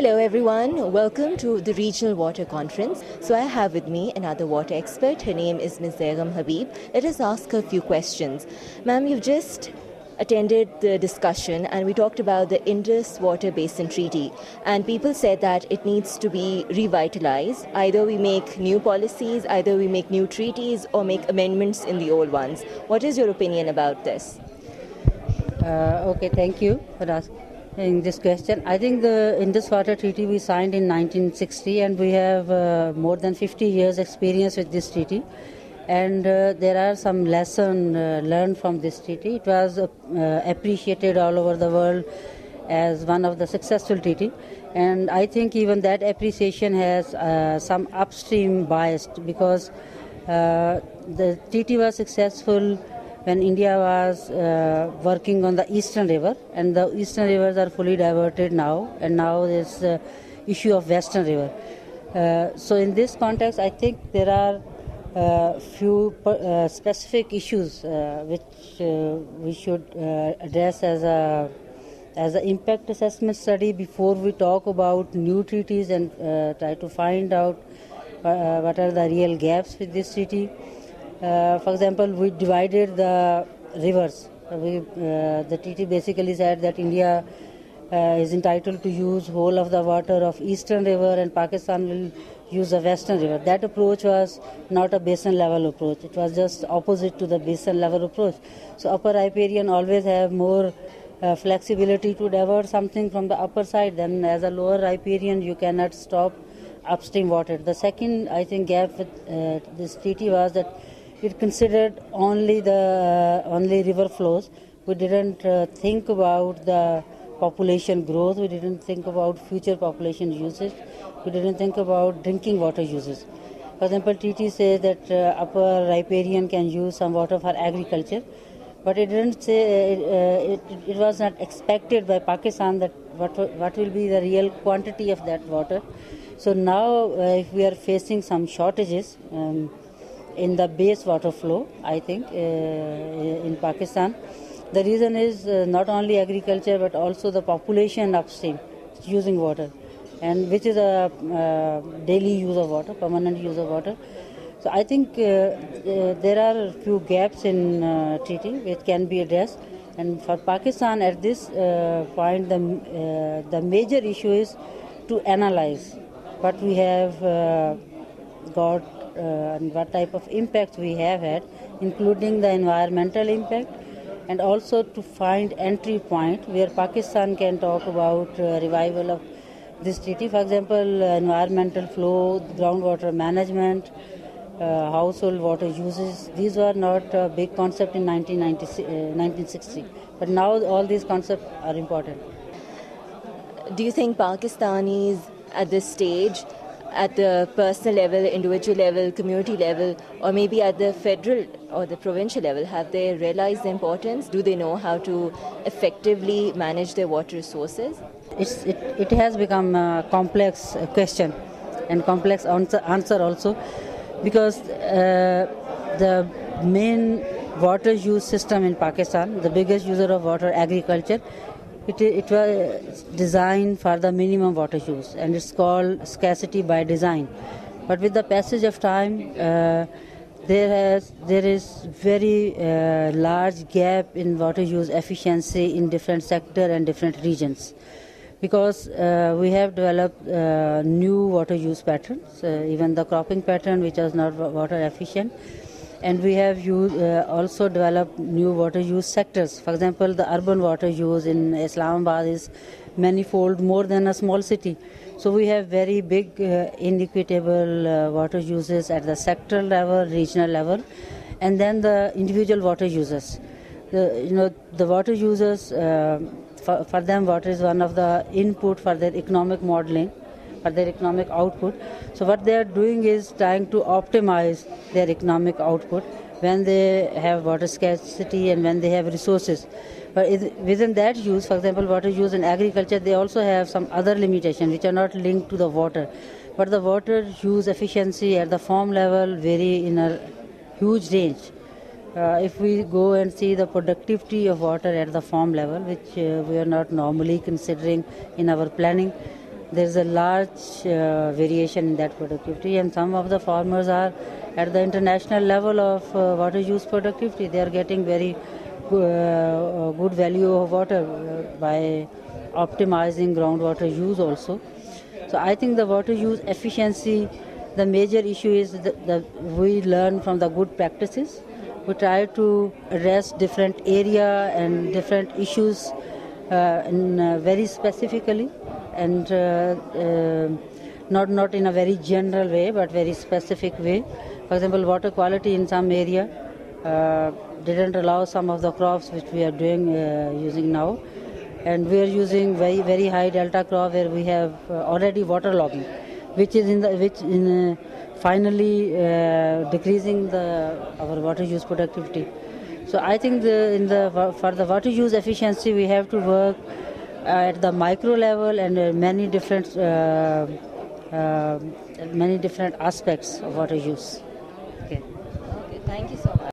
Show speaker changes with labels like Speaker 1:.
Speaker 1: Hello, everyone. Welcome to the Regional Water Conference. So, I have with me another water expert. Her name is Ms. Zaigham Habib. Let us ask her a few questions. Ma'am, you've just attended the discussion and we talked about the Indus Water Basin Treaty. And people said that it needs to be revitalized. Either we make new policies, either we make new treaties, or make amendments in the old ones. What is your opinion about this?
Speaker 2: Uh, okay, thank you for asking this question. I think the Indus Water Treaty we signed in 1960, and we have uh, more than 50 years' experience with this treaty and uh, there are some lessons uh, learned from this treaty. It was uh, appreciated all over the world as one of the successful treaty, and I think even that appreciation has uh, some upstream bias because uh, the treaty was successful when India was uh, working on the eastern river, and the eastern rivers are fully diverted now, and now there's the issue of western river. so in this context, I think there are uh, few uh, specific issues uh, which uh, we should uh, address as a as an impact assessment study before we talk about new treaties and uh, try to find out what are the real gaps with this treaty. For example, we divided the rivers. We, the treaty basically said that India is entitled to use whole of the water of eastern river and Pakistan will use the western river. That approach was not a basin level approach. It was just opposite to the basin level approach. So upper riparian always have more uh, flexibility to divert something from the upper side. Then as a lower riparian, you cannot stop upstream water. The second, I think, gap with uh, this treaty was that it considered only the only river flows. We didn't uh, think about the population growth. We didn't think about future population usage we didn't think about drinking water uses. For example, TT says that uh, upper riparian can use some water for agriculture, but it didn't say uh, it, it, was not expected by Pakistan that what what will be the real quantity of that water. So now, uh, if we are facing some shortages um, in the base water flow, I think uh, in Pakistan, the reason is uh, not only agriculture but also the population upstream using water and which is a uh, daily use of water, permanent use of water. So I think uh, uh, there are a few gaps in uh, treaty which can be addressed. And for Pakistan at this point, the, the major issue is to analyze what we have got and what type of impact we have had, including the environmental impact, and also to find entry point where Pakistan can talk about revival of this treaty. For example, uh, environmental flow, groundwater management, uh, household water uses. These were not a big concept in 1960, uh, but now all these concepts are important.
Speaker 1: Do you think Pakistanis at this stage, at the personal level, individual level, community level, or maybe at the federal or the provincial level, have they realized the importance? Do they know how to effectively manage their water resources?
Speaker 2: It's, it, it has become a complex question and complex answer, answer also because uh, the main water use system in Pakistan, the biggest user of water, agriculture, it, it was designed for the minimum water use and it's called scarcity by design. But with the passage of time, uh, there has there is very uh, large gap in water use efficiency in different sector and different regions because uh, we have developed uh, new water use patterns, uh, even the cropping pattern which is not water efficient. And we have used, uh, also developed new water use sectors. For example, the urban water use in Islamabad is manifold more than a small city. So we have very big uh, inequitable uh, water uses at the sectoral level, regional level, and then the individual water users. The, you know, the water users for, for them water is one of the input for their economic modeling for their economic output. So what they are doing is trying to optimize their economic output when they have water scarcity and when they have resources. But within that use for example water use in agriculture they also have some other limitations which are not linked to the water. But the water use efficiency at the farm level vary in a huge range. Uh, if we go and see the productivity of water at the farm level, which uh, we are not normally considering in our planning, there's a large uh, variation in that productivity, and some of the farmers are at the international level of uh, water use productivity. They are getting very uh, good value of water uh, by optimizing groundwater use also. So I think the water use efficiency, the major issue is that, we learn from the good practices. We try to address different area and different issues uh, in, uh, very specifically and uh, uh, not not in a very general way but very specific way. For example, water quality in some area uh, didn't allow some of the crops which we are doing using now and we are using very very high delta crop where we have uh, already water logging which is in the which in uh, finally uh, decreasing the our water use productivity so i think the, in the for the water use efficiency we have to work at the micro level and many different uh, uh, many different aspects of water use
Speaker 1: okay. okay thank you so